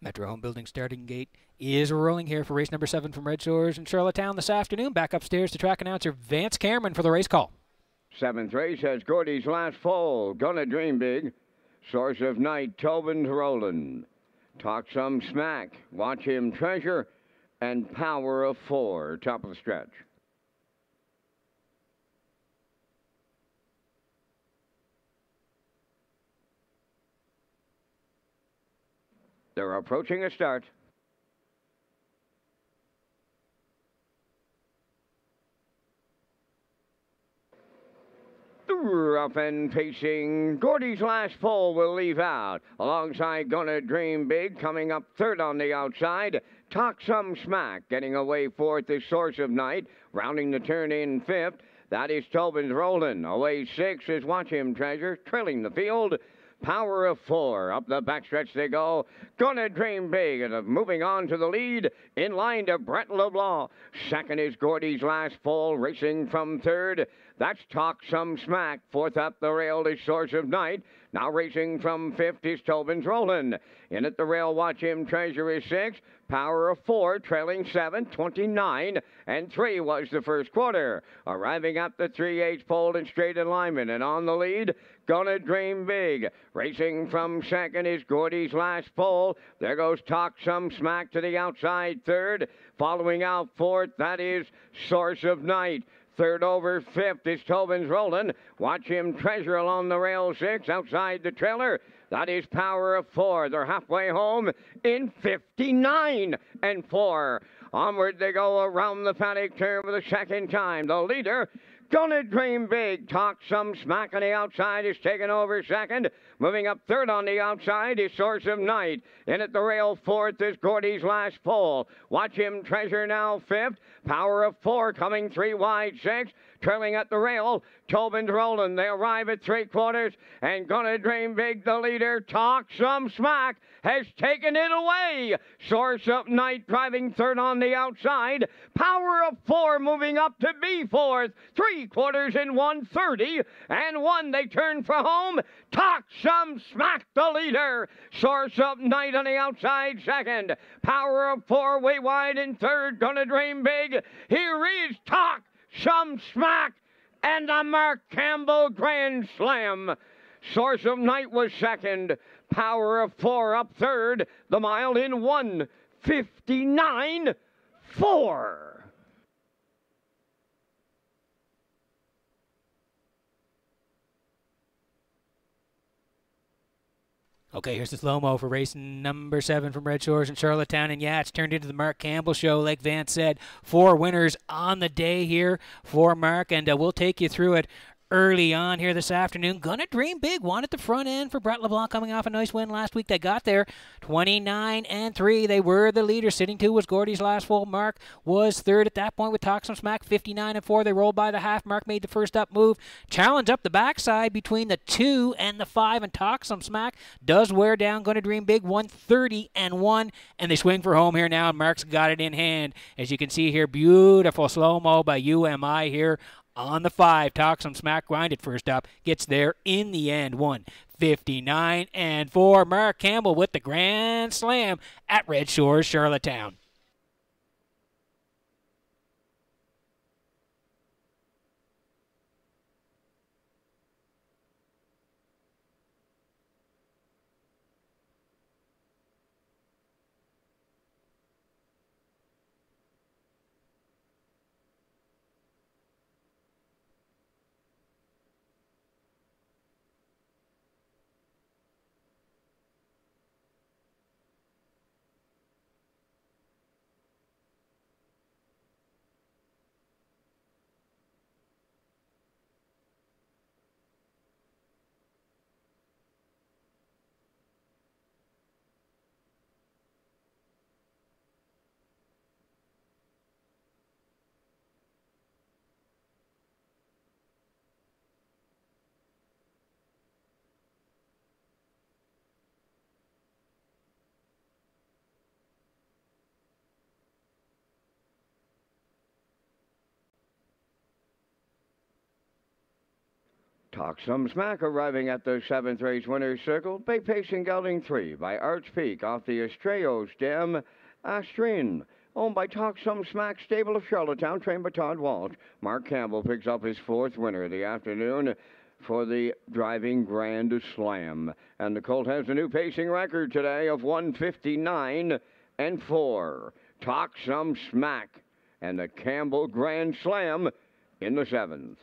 Metro Home Building starting gate is rolling here for race number seven from Red Shores in Charlottetown this afternoon. Back upstairs to track announcer Vance Cameron for the race call. Seventh race has Gordy's last fall. Gonna dream big. Source of night, Tobin's rolling. Talk some smack. Watch him treasure. And power of four. Top of the stretch. They're approaching a start. Rough and pacing. Gordy's last pole will leave out. Alongside Gonna Dream Big, coming up third on the outside. Talk some smack, getting away fourth is Source of Night, rounding the turn in fifth. That is Tobin's Rolling. Away six is Watch Him Treasure, trailing the field. Power of four. Up the backstretch they go. Gonna dream big. And of moving on to the lead. In line to Brett LeBlanc. Second is Gordy's last fall. Racing from third. That's Talk Some Smack. Fourth up the rail is Source of Night. Now racing from fifth is Tobin's Rolling. In at the rail, watch him. Treasure is six. Power of four, trailing seven, 29, and three was the first quarter. Arriving at the 3 8 pole in straight alignment, and on the lead, Gonna Dream Big. Racing from second is Gordy's last pole. There goes Talk Some Smack to the outside third. Following out fourth, that is Source of Night. Third over fifth is Tobin's rolling. Watch him treasure along the rail six outside the trailer. That is power of four. They're halfway home in 59 and four. Onward they go around the paddock turn for the second time. The leader Gonna dream big. Talk some smack on the outside is taking over second. Moving up third on the outside is Source of Night. In at the rail fourth is Gordy's last pole. Watch him treasure now fifth. Power of four coming three wide six. Trailing at the rail, Tobin's rolling. They arrive at three quarters and gonna dream big. The leader talk some smack has taken it away. Source of Night driving third on the outside. Power of four moving up to be fourth. Three quarters in 130 and one. They turn for home. Talk some smack. The leader. Source of Night on the outside second. Power of four way wide in third. Gonna dream big. Here is Talk some smack, and the Mark Campbell Grand Slam. Source of Night was second. Power of Four up third. The mile in 159 4. Okay, here's the slow mo for race number seven from Red Shores in Charlottetown. And yeah, it's turned into the Mark Campbell show, like Vance said. Four winners on the day here for Mark, and uh, we'll take you through it early on here this afternoon. Gonna dream big. One at the front end for Brett LeBlanc coming off a nice win last week. They got there 29 and 3. They were the leader. Sitting two was Gordy's last full mark. Was third at that point with Some Smack 59 and 4. They rolled by the half mark, made the first up move. Challenge up the backside between the two and the five and Some Smack does wear down. Gonna dream big 130 and 1. And they swing for home here now. And Mark's got it in hand. As you can see here, beautiful slow mo by UMI here on the five. Talk some smack, grind it first up. Gets there in the end. One. 59 and 4. Mark Campbell with the grand slam at Red Shores, Charlottetown. Talk some smack arriving at the seventh race winner's circle. Bay Pacing Gelding 3 by Arch Peak off the Estrello stem. Astrin, owned by Talk Some Smack Stable of Charlottetown, trained by Todd Walsh. Mark Campbell picks up his fourth winner of the afternoon for the driving Grand Slam. And the Colt has a new pacing record today of 159 and 4. Talk some smack. And the Campbell Grand Slam in the seventh.